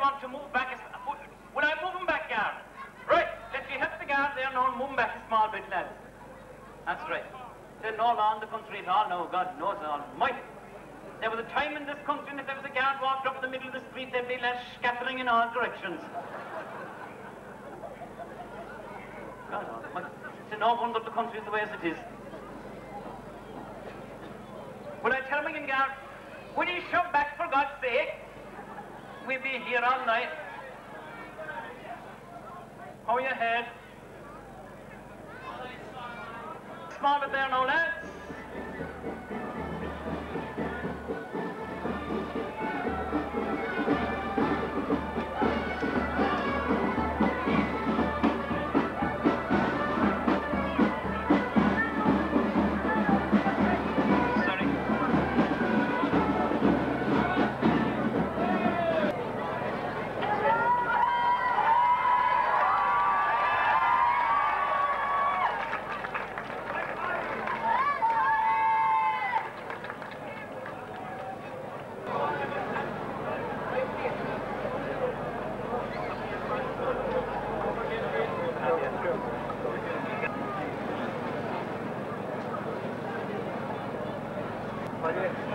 want to move back. A, will I move him back, guard? Right. Let me help the guard there now and move him back a small bit, lads. That's right. They're no law in the country at all now, God knows all. Might. There was a time in this country, and if there was a guard walked up in the middle of the street, there'd be lads scattering in all directions. God, might. It's no wonder the country is the way as it is. Will I tell him again, guard? Will you shove back for God's sake? We'll here all night. Are your head? Smaller there now, lads. You.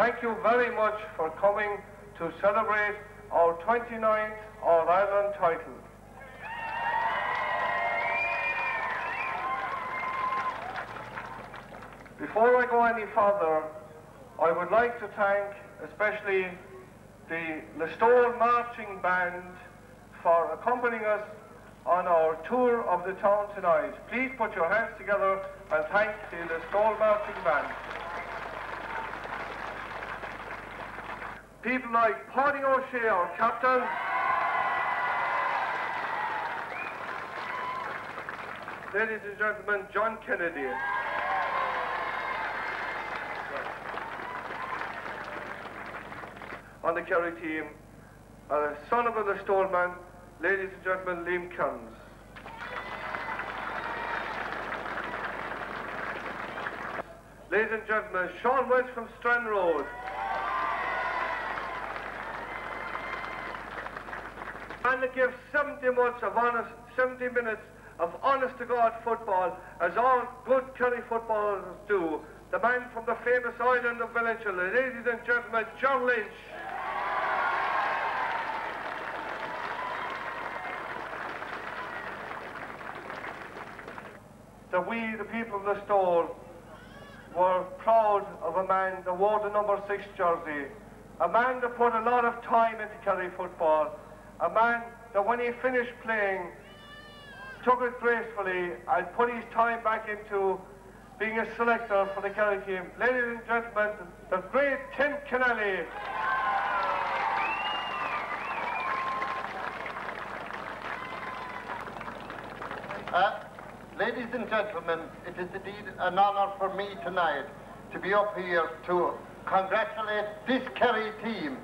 Thank you very much for coming to celebrate our 29th All-Ireland title. Before I go any further, I would like to thank especially the Listowel Marching Band for accompanying us on our tour of the town tonight. Please put your hands together and thank the Listowel Marching Band. People like Paudie O'Shea, our captain. Ladies and gentlemen, John Kennedy. On the Kerry team, a son of a Listowel man, ladies and gentlemen, Liam Kearns. Ladies and gentlemen, Sean Walsh from Strand Road. That 70 months of honest, 70 minutes of honest to God football, as all good Kerry footballers do. The man from the famous island of Valentia, ladies and gentlemen, John Lynch. That we, the people of the Stole, were proud of a man that wore the number six jersey, a man that put a lot of time into Kerry football, a man that when he finished playing took it gracefully and put his time back into being a selector for the Kerry team. Ladies and gentlemen, the great Tim Kennelly. Uh, ladies and gentlemen, it is indeed an honour for me tonight to be up here to congratulate this Kerry team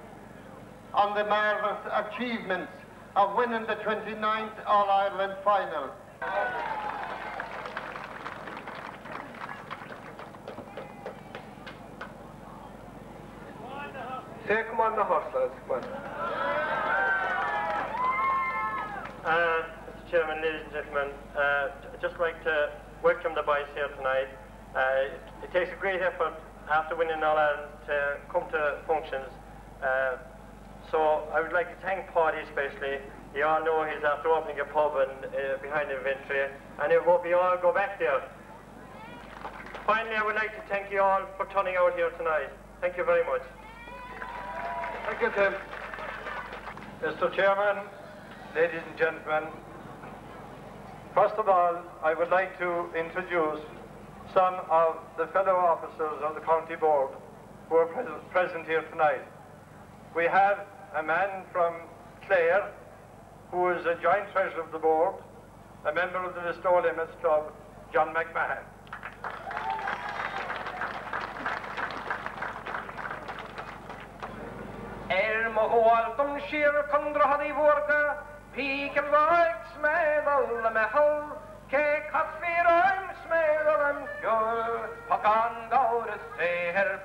on the marvellous achievements of winning the 29th All-Ireland final. Take him on the horse, lads. Come on. Uh, Mr. Chairman, ladies and gentlemen, uh, I'd just like to welcome the boys here tonight. Uh, it, it takes a great effort after winning All Ireland to come to functions. Uh, so I would like to thank Paudie especially. You all know he's after opening a pub and, uh, behind the inventory, and I hope you all go back there. Finally, I would like to thank you all for turning out here tonight. Thank you very much. Thank you, Tim. Mr. Chairman, ladies and gentlemen, first of all, I would like to introduce some of the fellow officers of the County Board who are pres present here tonight. We have a man from Clare, who is a joint treasurer of the board, a member of the Listowel Emmets Club, John McMahon. Er vaks med alle med hall, ke kaffir arms med allem kjøl, pakkan gaure se her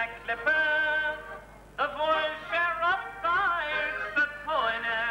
conscience a clipper. The voice share up fires the poiner.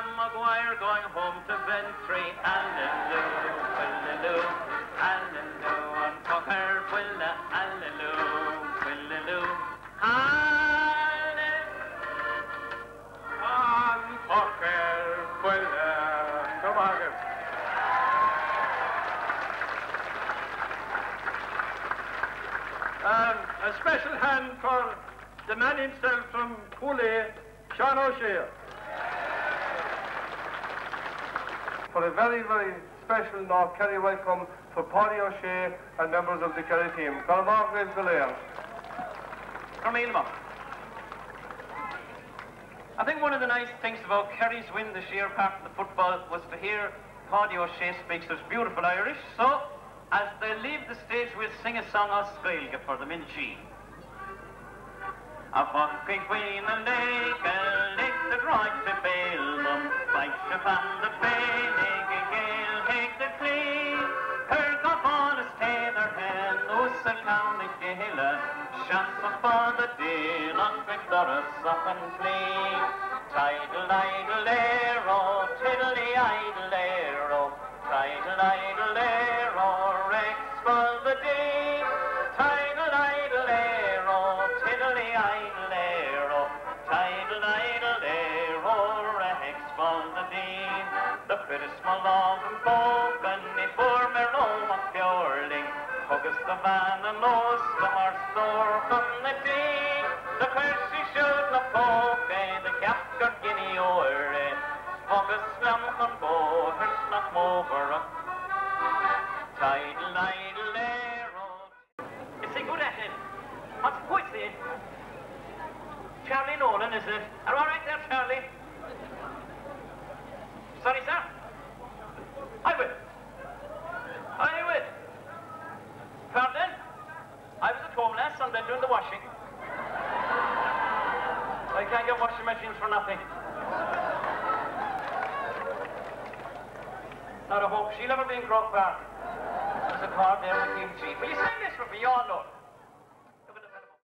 Sam Maguire going home to Ventry. Hallelujah, hallelujah, hallelujah, and Cocker, willa. Kom Hagen. Um, a special hand for the man himself from Cooley, Sean O'Shea. For a very, very special North Kerry welcome for Paudie O'Shea and members of the Kerry team. Colmar Graves Ilma. I think one of the nice things about Kerry's win this year, apart from the football, was to hear Paudie O'Shea speak such beautiful Irish. So, as they leave the stage, we'll sing a song of Scailge for them in G. A fucking queen and lake, a lake that right to bail Kirk up and play. Tidal, idle, arrow, for the day. The pretty small of them spoken before me roam of purling. Huggis the and nose the horse store from the tea. The curse she should not poke, eh, the capture guinea o'er, eh. Huggis slam and go, her snuff over. Tidal, idle, arrow. It's a good at it. What's what's it? Charlie Nolan, is it? Are you all right there, Charlie? Sorry, sir. I will. I will. Pardon? I was last Sunday doing the washing. I can't get washing machines for nothing. Not a hope she'll ever be in Croke Park. There's a card there with Team Chief. Will you sing this for me? You all know it.